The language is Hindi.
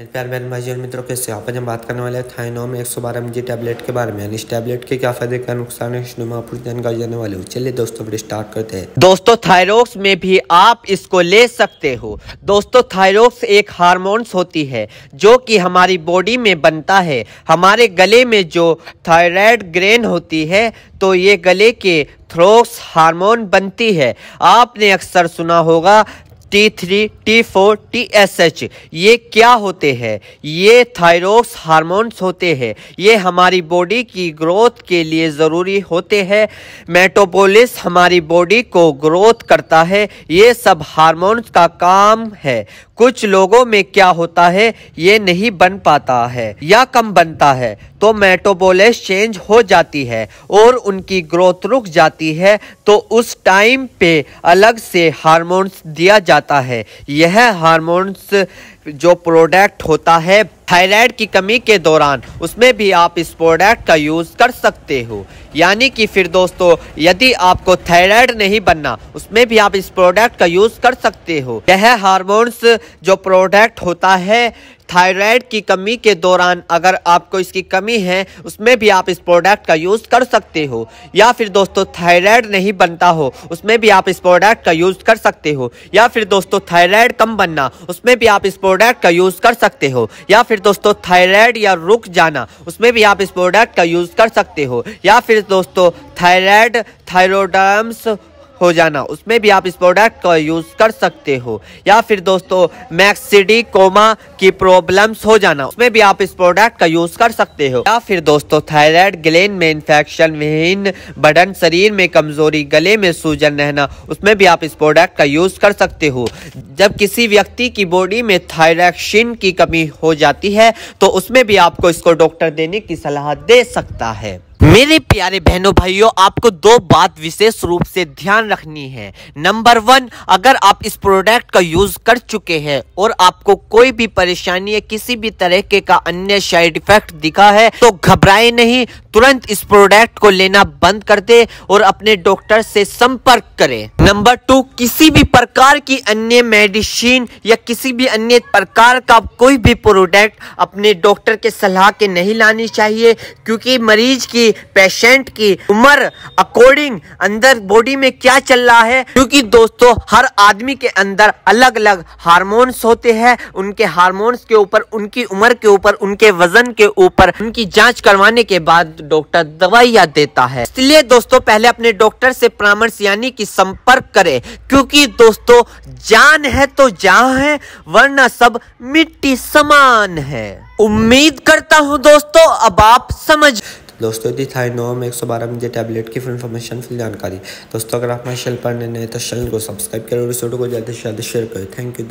मेरे प्यार बहन भाई और मित्रों, कैसे आप हम बात करने वाले हैं थाइनोम एक सौ बारह जी टैबलेट के बारे में। इस टैबलेट के क्या फ़ायदे, क्या नुकसान है इसमें आप जानकारी देने वाले हो। चलिए दोस्तों फिर स्टार्ट करते हैं। दोस्तों थायरोक्स में भी आप इसको ले सकते हो। दोस्तों थायरोक्स एक हार्मोन्स होती है, जो कि हमारी बॉडी में बनता है। हमारे गले में जो थायराइड ग्रेन होती है तो ये गले के थ्रोक्स हार्मोन बनती है। आपने अक्सर सुना होगा T three T four T S H ये क्या होते हैं? ये थायरोक्स हार्मोन्स होते हैं। ये हमारी बॉडी की ग्रोथ के लिए ज़रूरी होते हैं। मेटोपोलिस हमारी बॉडी को ग्रोथ करता है। ये सब हार्मोन्स का काम है। कुछ लोगों में क्या होता है? ये नहीं बन पाता है या कम बनता है। तो मेटोबोलिस चेंज हो जाती है और उनकी ग्रोथ रुक जाती है। तो उस टाइम पे अलग से हार्मोन्स दिया जाता है। यह हार्मोन्स जो प्रोडक्ट होता है थायराइड की कमी के दौरान, उसमें भी आप इस प्रोडक्ट का यूज़ कर सकते हो। यानी कि फिर दोस्तों, यदि आपको थायराइड नहीं बनना, उसमें भी आप इस प्रोडक्ट का यूज़ कर सकते हो। यह हार्मोन्स जो प्रोडक्ट होता है थायराइड की कमी के दौरान अगर आपको इसकी कमी है, उसमें भी आप इस प्रोडक्ट का यूज़ कर सकते हो। या फिर दोस्तों थायराइड नहीं बनता हो, उसमें भी आप इस प्रोडक्ट का यूज़ कर सकते हो। या फिर दोस्तों थायराइड कम बनना, उसमें भी आप इस प्रोडक्ट का यूज़ कर सकते हो। या फिर दोस्तों थायराइड या रुक जाना, उसमें भी आप इस प्रोडक्ट का यूज़ कर सकते हो। या फिर दोस्तों, थायराइड थायरोडम्स हो जाना। उसमें भी आप इस प्रोडक्ट का यूज़ कर सकते हो। या फिर दोस्तों मैक्सिडी कोमा की प्रॉब्लम्स हो जाना। उसमें भी आप इस प्रोडक्ट का यूज़ कर सकते हो। या फिर दोस्तों, थायराइड ग्लैंड में इन्फेक्शन विहीन बढ़न शरीर में कमज़ोरी, गले में सूजन रहना, उसमें भी आप इस प्रोडक्ट का यूज़ कर सकते हो। जब किसी व्यक्ति की बॉडी में थायरैक्सिन की कमी हो जाती है तो उसमें भी आपको इसको डॉक्टर देने की सलाह दे सकता है। मेरे प्यारे बहनों, भाइयों, आपको दो बात विशेष रूप से ध्यान रखनी है। नंबर वन अगर आप इस प्रोडक्ट का यूज़ कर चुके हैं और आपको कोई भी परेशानी या किसी भी तरह के का अन्य साइड इफ़ेक्ट दिखा है तो घबराए नहीं। तुरंत इस प्रोडक्ट को लेना बंद कर दे और अपने डॉक्टर से संपर्क करें। नंबर टू किसी भी प्रकार की अन्य मेडिसिन या किसी भी अन्य प्रकार का कोई भी प्रोडक्ट अपने डॉक्टर के सलाह के नहीं लानी चाहिए, क्योंकि मरीज़ की पेशेंट की उम्र अकॉर्डिंग अंदर बॉडी में क्या चल रहा है, क्योंकि दोस्तों, हर आदमी के अंदर अलग अलग हार्मोन्स होते हैं, उनके हार्मोन्स के ऊपर, उनकी उम्र के ऊपर, उनके वज़न के ऊपर, उनकी जाँच करवाने के बाद डॉक्टर दवाइयाँ देता है। इसलिए दोस्तों, पहले अपने डॉक्टर से परामर्श यानी की संपर्क करें, क्योंकि दोस्तों, जान है तो जहाँ है, वरना सब मिट्टी समान है। उम्मीद करता हूँ दोस्तों, अब आप समझ दोस्तों यदि थाइनोम एक सौ बारह मुझे टैबलेट की फुल इन्फॉर्मेशन फिर जानकारी। दोस्तों, अगर आप हमारे चैनल पर नए तो चैनल को सब्सक्राइब करें और इस वीडियो को ज़्यादा से ज़्यादा शेयर करें। Thank you